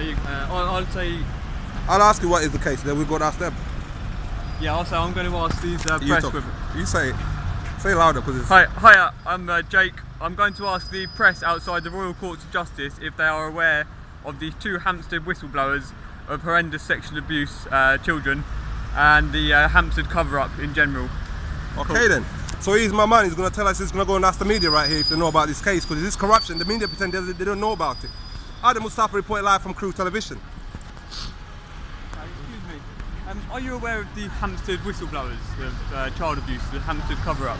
You, uh, I, I'll say, I'll ask you what is the case, then we'll go and ask them. yeah, I'll say I'm going to ask these uh, You, press talk. you say it. Say it louder because it's. Hi, hiya, I'm uh, Jake. I'm going to ask the press outside the Royal Courts of Justice if they are aware of these two Hampstead whistleblowers of horrendous sexual abuse uh, children and the uh, Hampstead cover-up in general. Okay then. So he's my man. He's gonna tell us. He's gonna go and ask the media right here if they know about this case because this corruption. The media pretend they, they don't know about it. Adam Mustafa report live from Crew Television. Excuse me. Um, are you aware of the Hampstead whistleblowers of uh, child abuse, the Hampstead cover-up?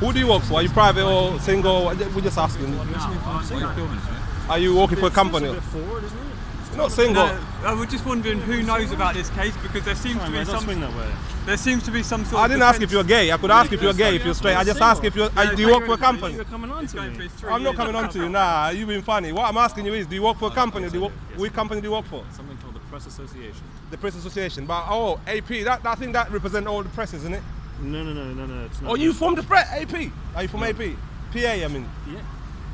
Who do you work for? Are you private or single? We're just asking. Are you working for a company? You're not single. No, I was just wondering who knows about this case because there seems to be some. that way. There seems to be some sort. I didn't ask if you're gay. I could ask if you're gay, if you're straight. I just asked if you're. Yeah, do you work for a company? You're coming on to me. I'm not coming on to you. alcohol. Nah, you've been funny. What I'm asking you is, do you work for a company? Do you work, which company do you work for? Something called the Press Association. The Press Association. But oh, AP. That, I think that represents all the press, isn't it? No, no, no, no, no. It's not. Oh, you from the press? AP? Are you from AP? PA, I mean. Yeah.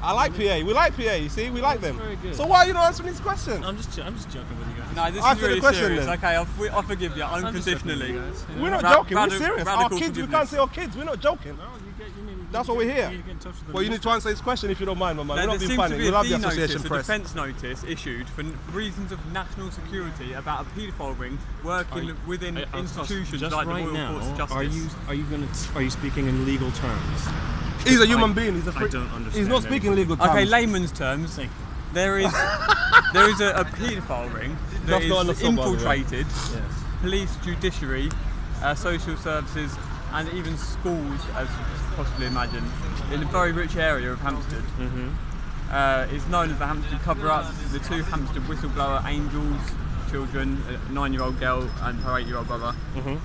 I like PA. We like PA. You see, we like them. very good. So why are you not answering these questions? I'm just, I'm just joking with you guys. No, this Answer is the really question serious. then. Okay, I'll, we- I'll forgive you I'm just unconditionally. you guys, you We're not Ra- joking. We're serious. Our radical kids. We can't say our kids. We're not joking. No, you get, you need, That's you what we're here. You get in touch with the Well, you need to answer this question if you don't mind, my man. There, We're not there being seems funny. to be We a love the D notice, Association a Press. defence notice issued for n- reasons of national security about a paedophile ring working within I- I- institutions just like right the Royal now, Courts of Justice. Are you, are you going to, are you speaking in legal terms? He's a human I- being. He's a I freak. don't understand He's not speaking legal terms. Okay, layman's terms. There is there is a, a paedophile ring that That's not on the is sub, by the way. infiltrated Yes. police, judiciary, uh, social services, and even schools, as you could possibly imagine, in a very rich area of Hampstead. Mm-hmm. Uh, it's known as the Hampstead cover-up. The two Hampstead whistleblower angels, children, a nine-year-old girl and her eight-year-old brother. Mm-hmm.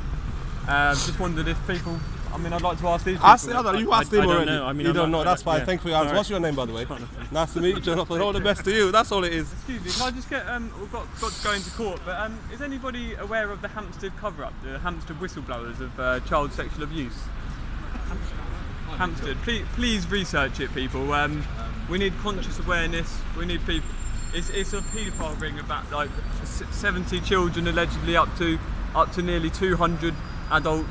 Uh, just wondered if people. I mean, I'd like to ask these people. Ask the other. You I- asked I him don't already. know. I mean, you I'm don't not- know. That's don't- fine. yeah. Thank you for your What's your name, by the way? nice to meet you, Jonathan. All the best to you. That's all it is. Excuse me, can I just get um, we've got, got to go into court, but um, is anybody aware of the Hampstead cover-up, the Hampstead whistleblowers of uh, child sexual abuse? Hampstead, please, please research it, people. Um, we need conscious awareness. We need people. It's, it's a paedophile ring about like 70 children, allegedly up to up to nearly 200 adults.